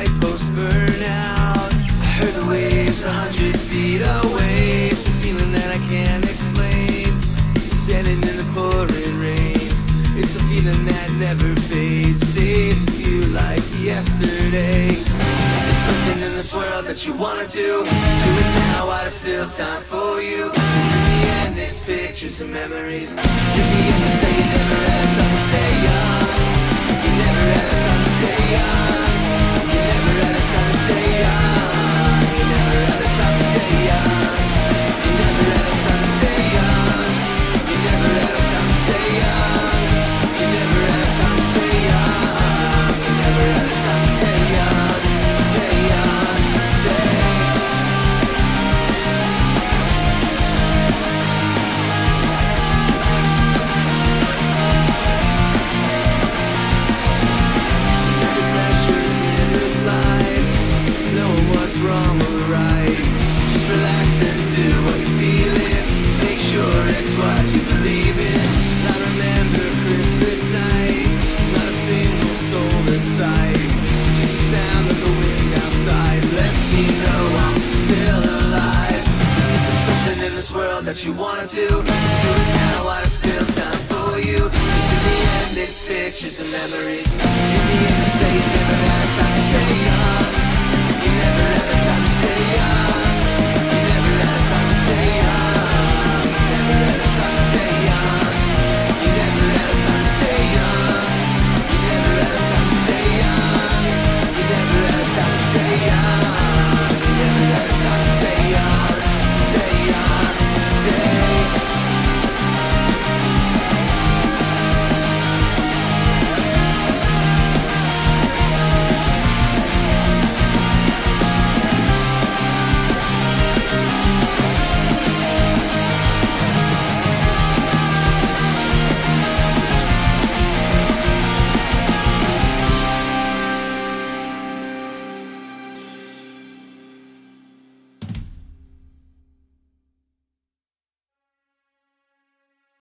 light post burn out. I heard the waves a hundred feet away. It's a feeling that I can't explain. Standing in the pouring rain. It's a feeling that never fades. Stays with you like yesterday. Is there something in this world that you wanna do? Do it now while there's still time for you. Cause in the end, it's pictures and memories. Cause in the end, you say you never that you wanna do? Do it